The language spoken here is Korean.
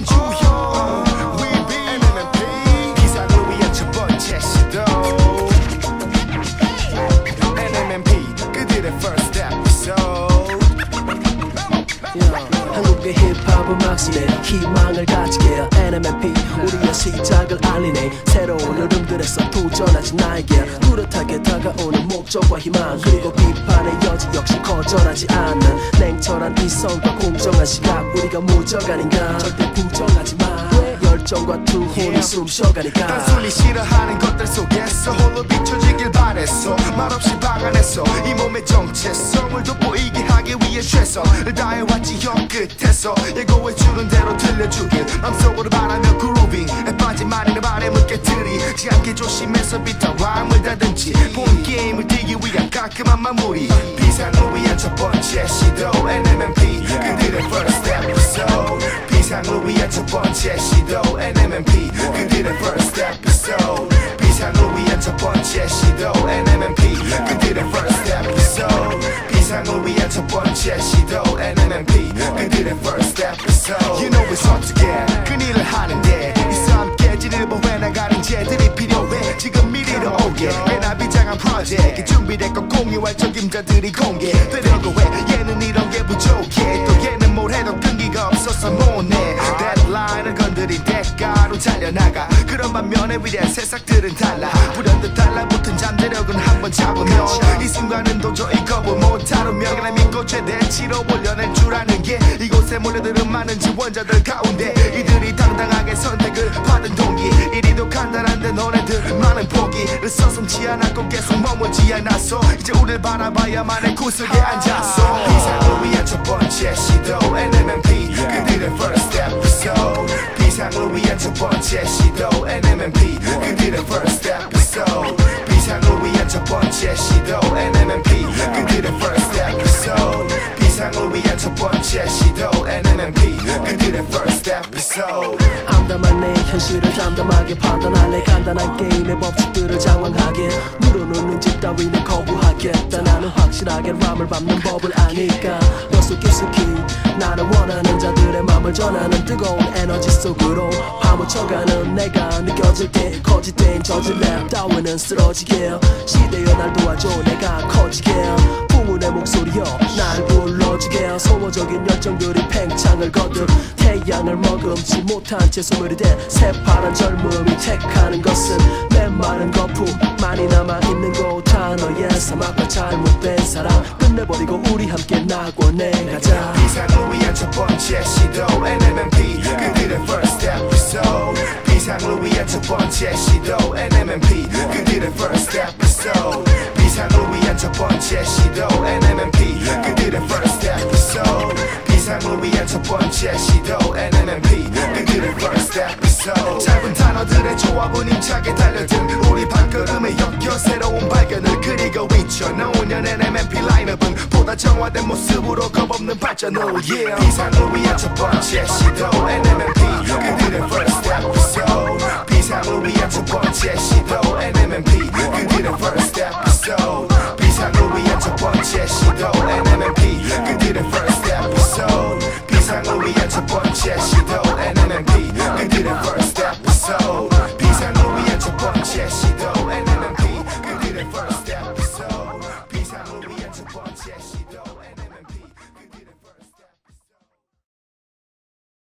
된주 힙합은 막시네 희망을 가지게 해. NMNP 우리의 시작을 알리네. 새로운 흐름들에서 도전하지 나에게 뚜렷하게 다가오는 목적과 희망. 그리고 비판의 여지 역시 거절하지 않는 냉철한 이성과 공정한 시각. 우리가 무적 아닌가? 절대 부정하지 마. 열정과 투혼이 숨 쉬어가니까. 단순히 싫어하는 것들 속에서 홀로 비춰지길 바랬어 말없이 방안했어. 이 몸의 정체성을 돋보이게 하기 위해 최선을 다해왔지 형 끝에서. 예고해주는 대로 들려주길. 맘속으로 바라며 그루빙에 빠진 말이나 바람을 깨뜨리지 않게 조심해서 비타왕을 다듬지. 본 게임을 뛰기 위한 깔끔한 마무리. 비상을 위한 첫 번째 시도 NMNP 그들의 first episode. 비상을 위한 첫 번째 시도 NMNP 그들의 first episode. 비상을 위한 첫 번째 시도 NMNP 그들의 first episode 비상을 위한 첫 번째 시도 NMNP 그들의 first episode You know it's hard to get 그 일을 하는데 이싸움 깨지를 보해 나가는 쟤들이 필요해? 지금 미리로 오게 꽤나 비장한 프로젝트 준비됐고 공유할 적임자들이 공개 되려고 해. 얘는 이런 게 부족해. 또 얘는 뭘 해도 끈기가 없어서 못내 데드라인을 건드린 대가로 잘려나가. 그런 반면에 위대한 새싹들은 달라 한번 잡으면 이 순간은 도저히 거부 못하루면 그날 믿고 최대치로 올려낼 줄 아는 게 이곳에 몰려드는 많은 지원자들 가운데 이들이 당당하게 선택을 받은 동기. 이리도 간단한데 너네들 많은 포기를 서슴지 않았고 계속 머물지 않았어. 이제 우릴 바라봐야만 해 구석에 앉았어. 비상을 위한 첫 번째 시도 NMNP 그들의 first episode 비상을 위한 첫 번째 시도 NMNP 그들의 first 첫 번째 시도 NMNP 그들의 first episode 암담한 내 현실을 담담하게 판단할래. 간단한 게임의 법칙들을 장황하게. 물어놓는 짓 따위는 거부하겠다. 나는 확실하게 람을 밟는 법을 아니까. 너속 깊숙이 나는 원하는 자들의 맘을 전하는 뜨거운 에너지 속으로 파묻혀가는 내가 느껴질 때 거짓된 저질 랩 따위는 쓰러지게. 시대여 날 도와줘 내가 커지게 풍운의 목소리여 날 불러주게 소모적인 열정들이 팽창을 거듭 태양을 머금지 못한 채 소멸이 된 새파란 젊음이 택하는 것은 메마른 거품 많이 남아있는 곳 단어의 사막과 잘못된 사랑 끝내버리고 우리 함께 낙원에 가자. 비상을 위한 첫 번째 시도 NMNP 그들의 first episode. 비상을 위한 첫 번째 시도 NMNP 그들의 first episode 첫 번째 시도 NMNP 그들의 first episode. 짧은 단어들의 조합은 힘차게 달려든 우리 발걸음에 엮여 새로운 발견을 그리고 있죠 노년 NMNP 라인업은 보다 정화된 모습으로 겁없는 발전을 yeah. 비상을 위한 첫 번째 시도 NMNP 그들의 first episode. 비상을 위한 첫 번째 시도 NMNP